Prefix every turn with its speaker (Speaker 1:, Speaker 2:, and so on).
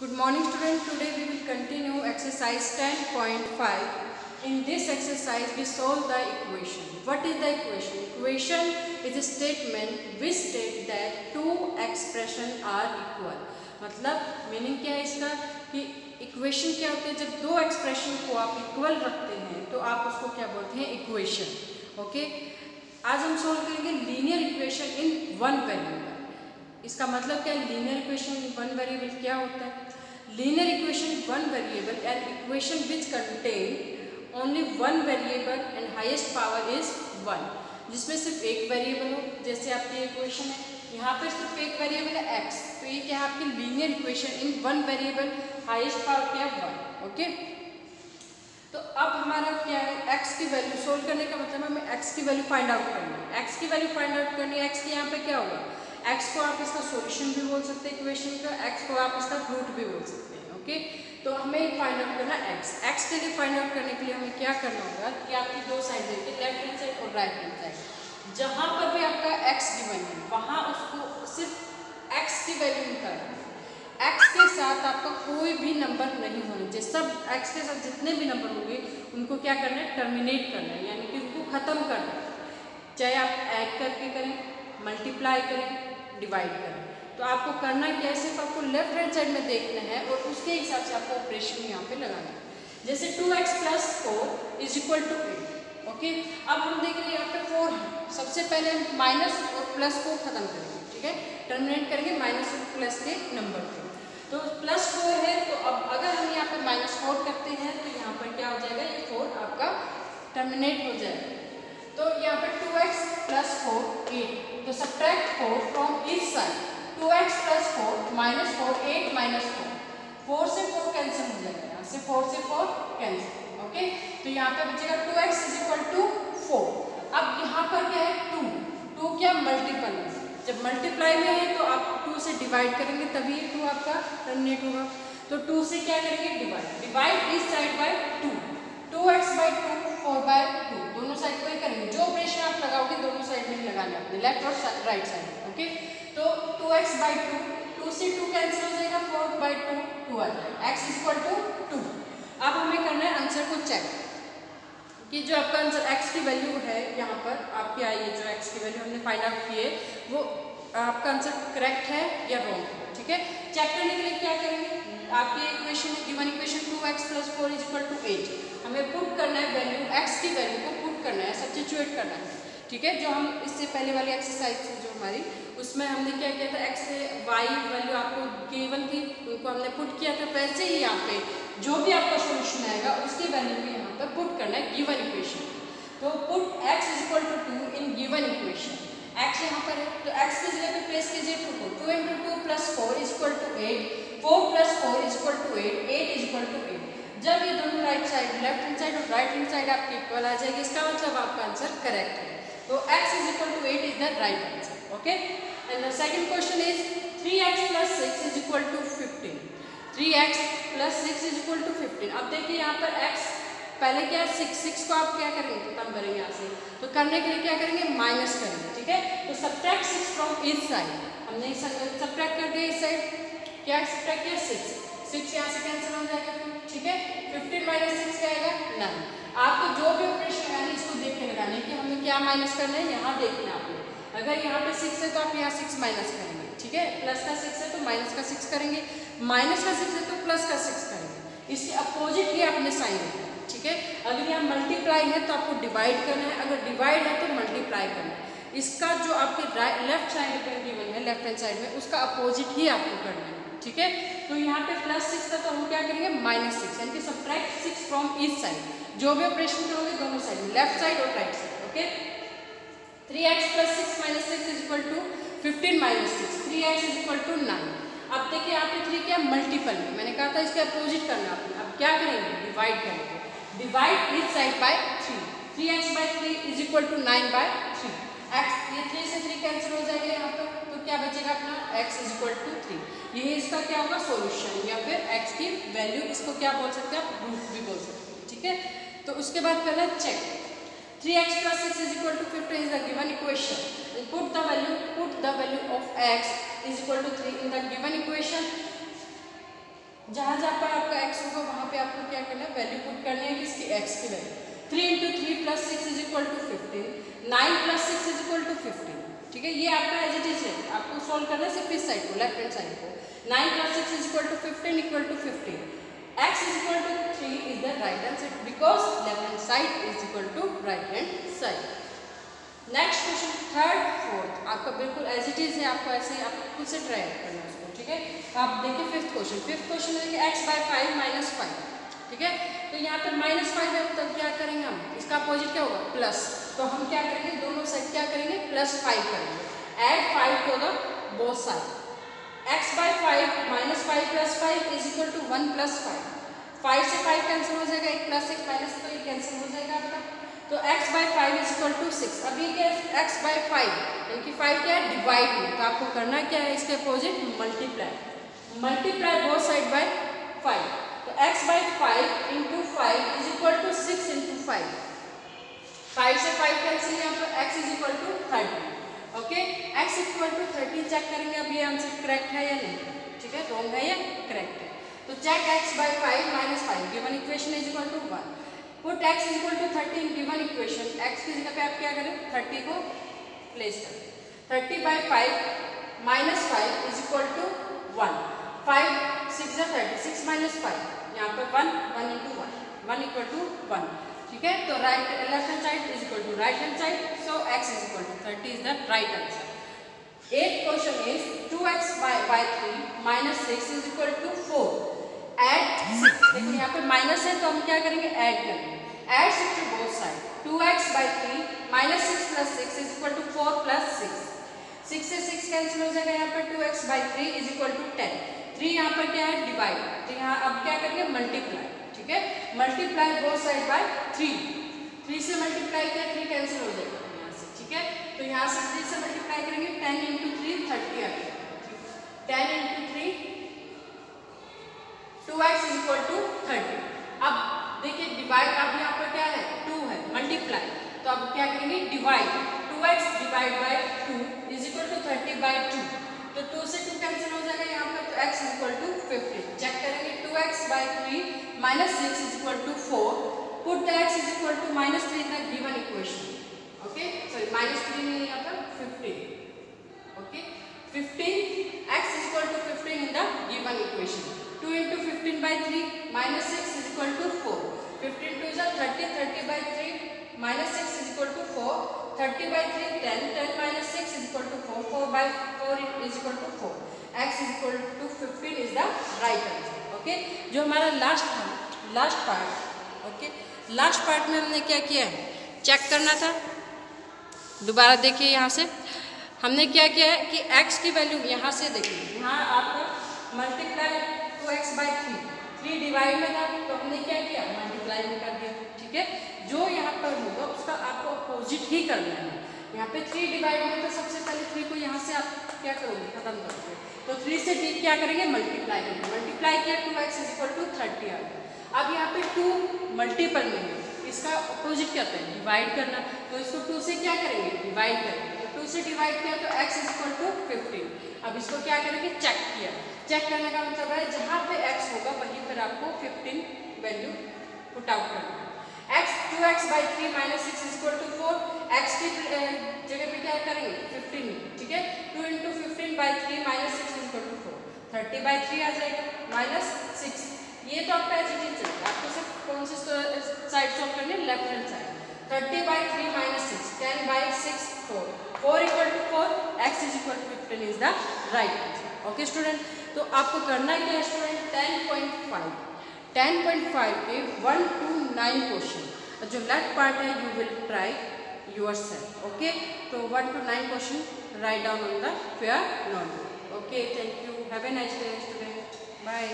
Speaker 1: Good morning students. Today we will continue exercise 10.5. In this exercise we solve the equation. What is the equation? Equation is a statement which state that two expression are equal. मतलब meaning क्या है इसका कि equation क्या होती है जब दो एक्सप्रेशन को आप इक्वल रखते हैं तो आप उसको क्या बोलते हैं इक्वेशन ओके आज हम सॉल्व करेंगे linear equation in one variable इसका मतलब क्या लीनियर इक्वेशन वन वेरिएबल क्या होता है? Linear equation one variable and equation which contain only one variable and highest power is one जिसमें सिर्फ़ एक वेरिएबल हो, जैसे आपकी इक्वेशन है। यहाँ पर सिर्फ़ एक वेरिएबल है एक्स तो ये क्या है आपकी linear equation in one variable highest power क्या है? वन ओके तो अब हमारा क्या है? X की वैल्यू सोल्व करने का मतलब हमें x की वैल्यू फाइंड आउट करनी है। X की वैल्यू फाइंड आउट करनी है, x के यहाँ पे क्या होगा? X को आप इसका सॉल्यूशन भी बोल सकते हैं इक्वेशन का एक्स को आप इसका रूट भी बोल सकते हैं ओके तो हमें फाइंड आउट करना एक्स x के लिए फाइंड आउट करने के लिए हमें क्या करना होगा कि आपकी दो साइड देखिए लेफ़्ट हैंड साइड और राइट हैंड साइड जहाँ पर भी आपका एक्स गिवन है, वहाँ उसको सिर्फ़ एक्स की वैल्यू निकालना x के साथ आपका कोई भी नंबर नहीं होना चाहिए। सब एक्स के साथ जितने भी नंबर होंगे, उनको क्या करना है? टर्मिनेट करना है, यानी कि उनको ख़त्म करना है। चाहे आप ऐड करके करें मल्टीप्लाई करें डिवाइड करें। तो आपको करना क्या है, सिर्फ़ आपको लेफ़्ट हैंड साइड में देखना है और उसके हिसाब से आपको ऑपरेशन यहाँ पे लगाना है। जैसे two x plus four is equal to eight okay अब हम देख रहे हैं यहाँ पे फोर है। सबसे पहले हम माइनस और प्लस को ख़त्म करेंगे, ठीक है? टर्मिनेट करेंगे माइनस और प्लस के नंबर को। तो प्लस फोर है तो अब अगर हम यहाँ पे माइनस फोर करते हैं तो यहाँ पर क्या हो जाएगा? ये फोर आपका टर्मिनेट हो जाएगा तो यहाँ पे two x plus four eight तो सब्ट्रैक्ट फोर फ्रॉम इस side two x plus four minus four eight minus four four से फोर कैंसिल हो जाएगा, यहाँ से फोर से फोर कैंसिल ओके तो यहाँ पे बचेगा two x is equal to four अब यहाँ पर क्या है? टू टू क्या मल्टीपल है? जब मल्टीप्लाई में है तो आप टू से डिवाइड करेंगे, तभी टू आपका टर्मिनेट होगा। तो टू से क्या करेंगे? डिवाइड डिवाइड इस side by two two x by two four by two दोनों साइड को ही करेंगे। जो ऑपरेशन आप लगाओगे, दोनों साइड में ही लगाना अपने लेफ़्ट और राइट साइड ओके तो two x by two two से टू कैंसिल हो जाएगा फोर बाई टू टू आ जाएगा। एक्स इक्वल टू टू अब हमें करना है आंसर को चेक कि जो आपका आंसर एक्स की वैल्यू है, यहाँ पर आपकी आई है, जो एक्स की वैल्यू हमने फाइंड आउट की है, वो, आपका आंसर करेक्ट है या रॉन्ग है, ठीक है? चेक करने के लिए क्या करेंगे? आपकी equation given equation two x plus four is equal to eight हमें पुट करना है वैल्यू एक्स की वैल्यू को पुट करना है सब्सिट्यूट करना है, ठीक है? जो हम इससे पहले वाली एक्सरसाइज जो हमारी उसमें हमने क्या किया था? एक्स y वैल्यू आपको गिवन थी, उनको हमने पुट किया था। वैसे ही यहाँ पे जो भी आपका सोल्यूशन आएगा, उसकी वैल्यू भी यहाँ पर पुट करना है गिवन इक्वेशन तो put x is equal to two in given equation x यहाँ पर है तो x के जगह पे प्लेस कीजिए टू को। Two into two plus four is equal to eight four plus four is equal to eight eight is equal to eight जब ये दोनों right side left hand side और राइट हैंड साइड आपकी equal आ जाएगी, इसका मतलब आपका आंसर करेक्ट है। तो x is equal to eight is the right answer okay second question is three x plus six is equal to fifteen three x plus six is equal to fifteen अब देखिए यहाँ पर x, पहले क्या six six को आप क्या करेंगे? तो कम करेंगे यहाँ से। तो करने के लिए क्या करेंगे? माइनस करेंगे, ठीक है? तो सब्ट्रैक्ट सिक्स फ्रॉम इस साइड हमने सब्ट्रैक्ट कर दिया इस साइड क्या सब्ट्रैक्ट किया? सिक्स सिक्स यहाँ से कैंसिल हो जाएगा, ठीक है? फिफ्टीन माइनस सिक्स क्या आएगा? नाइन आपको जो भी ऑपरेशन लगाना इसको देख के लगाना है कि हमें क्या माइनस करना है, यहाँ देखना अगर यहाँ पे सिक्स है तो आप यहाँ सिक्स माइनस करेंगे, ठीक है? प्लस का सिक्स है तो माइनस का सिक्स करेंगे माइनस का सिक्स है तो प्लस का सिक्स करेंगे। इसके अपोजिट ही आपने साइन रखना है, ठीक है? अगर यहाँ मल्टीप्लाई है तो आपको डिवाइड करना है, अगर डिवाइड है तो मल्टीप्लाई करना है। इसका जो आपके लेफ़्ट साइड पे गिवन है लेफ़्ट हैंड साइड में, उसका अपोजिट ही आपको करना है, ठीक है? तो यहाँ पे प्लस सिक्स था तो हम क्या करेंगे? माइनस सिक्स यानी कि subtract six from each side जो भी ऑपरेशन करोगे, दोनों साइड लेफ़्ट साइड और right side okay three x plus six minus six is equal to fifteen minus six three x is equal to nine अब देखिए यहाँ पे थ्री क्या? मल्टीपल में मैंने कहा था इसके अपोजिट करना आपने। अब क्या करेंगे? डिवाइड करेंगे। Divide each side by three three x by three is equal to nine by three x ये थ्री से थ्री कैंसिल हो जाएगा यहाँ पर। तो क्या बचेगा अपना? X is equal to three ये इसका क्या होगा? सॉल्यूशन या फिर एक्स की वैल्यू इसको क्या बोल सकते हैं आप? रूट भी बोल सकते हैं। ठीक है? तो उसके बाद पहला check three x plus six is equal to fifteen is the given equation put the value put the value of x is equal to three in the given equation जहाँ जहाँ पर आपका एक्स होगा, वहाँ पे आपको क्या करना है? वैल्यू पुट करनी है किसकी? एक्स की value three into three plus six is equal to fifteen nine plus six is equal to fifteen ठीक है? ये आपका एज इट इज़ है. आपको सॉल्व करना है सिर्फ़ इस साइड को लेफ़्ट हैंड साइड को. Nine plus six is equal to fifteen equal to fifteen x is equal to 3 is the right hand side because left hand side is equal to right hand side. Next question third fourth आपका बिल्कुल as it is है, आपको ऐसे ही, आपको खुद से try करना है उसको, ठीक है? आप देखिए फिफ्थ क्वेश्चन फिफ्थ क्वेश्चन है कि x by five minus five ठीक है? तो यहाँ पर माइनस फाइव है, तब क्या करेंगे हम? इसका अपोजिट क्या होगा? प्लस तो हम क्या करेंगे? दोनों साइड क्या करेंगे? प्लस फाइव करेंगे. Add five to the both side x by five minus five plus five is equal to one plus five five से फाइव कैंसिल हो जाएगा, एक प्लस एक माइनस तो ये कैंसिल हो जाएगा आपका। तो x by five is equal to six ये क्या है? x बाई फाइव यानी कि फाइव क्या है? डिवाइड में तो आपको करना क्या है? इसके opposite multiply multiply both side by five तो x by five into five is equal to six into five five से फाइव कैंसिल यहाँ पर x is equal to thirty okay x equal to thirty check करेंगे अब ये answer correct है या नहीं? ठीक है? रॉन्ग है या करेक्ट है। तो check x by five minus five given equation is equal to one put x is equal to thirty given equation x की जगह पे आप क्या करें? थर्टी को प्लेस करें। Thirty by five minus five is equal to one five six thirty six minus five यहाँ पर one one into one one equal to one ठीक है? तो right left hand side is equal to right hand side so x is equal to thirty is the right answer at question is two x by three minus six is equal to four add देखिए यहाँ पे minus है तो हम क्या करेंगे? Add करेंगे. Add six to both side two x by three minus six plus six is equal to four plus six six से सिक्स कैंसिल हो जाएगा यहाँ पर two x by three is equal to ten three यहाँ पर क्या है? Divide तो यहाँ अब क्या करेंगे? मल्टीप्लाई ठीक है? Multiply both side by three three से मल्टीप्लाई किया थ्री कैंसिल हो जाएगा यहाँ से. ठीक है? तो यहाँ से थ्री से मल्टीप्लाई करेंगे टेन इंटू थ्री थर्टी आ गया ten into three two x equal to thirty. अब देखिए डिवाइड अब यहाँ पर क्या है? टू है मल्टीप्लाई तो अब क्या करेंगे? Divide two x divide by two is equal to thirty by two. तो टू से टू कैंसिल हो जाएगा यहाँ पर तो x equal to fifty check करेंगे, two x by three minus six is equal to four put the x is equal to minus three in the given equation okay sorry minus three नहीं यहाँ पर fifteen okay fifteen x is equal to fifteen in the given equation 2 into 15 by 3 minus 6 is equal to 4. 15 2 is 30, 30 by 3 minus 6 is equal to 4. 30 by 3 10, 10 minus 6 is equal to 4. 4 by 4 is equal to 4. x is equal to 15 is the right answer. Okay? जो हमारा last last part okay last part में हमने क्या किया है check करना था दोबारा देखिए यहाँ से हमने क्या किया है कि x की वैल्यू यहाँ से देखिए यहाँ आपका multiply two x by three. Three divide में था तो हमने क्या किया? मल्टीप्लाई में कर दिया, ठीक है? जो यहाँ पर होगा, उसका आपको अपोजिट ही करना है। यहाँ पे थ्री डिवाइड में तो सबसे पहले थ्री को यहाँ से आप क्या करोगे? खत्म करोगे। तो थ्री से डी क्या करेंगे? मल्टीप्लाई करेंगे। मल्टीप्लाई किया, two x is equal to thirty आ गया। अब यहाँ पे टू मल्टीपल में है। इसका अपोजिट क्या है? डिवाइड करना। तो इसको टू से क्या करेंगे? डिवाइड करेंगे। से डिवाइड किया तो x is equal to fifteen अब इसको क्या करेंगे? चेक किया। चेक करने का मतलब है जहाँ पे x होगा, वहीं पर आपको 15 वैल्यू पुट आउट करना है। x 2x by 3 minus 6 is equal to 4 x की जगह पे क्या करेंगे? 15 ठीक है? 2 into 15 by 3 minus 6 is equal to 4 30 by 3 आ जाएगा, minus 6 ये तो आपका एज इट इज़ चलेगा आपको सिर्फ़ कौन सी साइड सॉल्व करनी? है left hand side 30 by 3 minus 6 10 by 6 4 4 equal to 4 x is equal to 15 is the right answer. Okay, student? तो आपको करना क्या है student ten point five ten point five के वन टू नाइन क्वेश्चन जो left part है you will try yourself okay तो one two nine question write down on the fair note okay thank you have a nice day student bye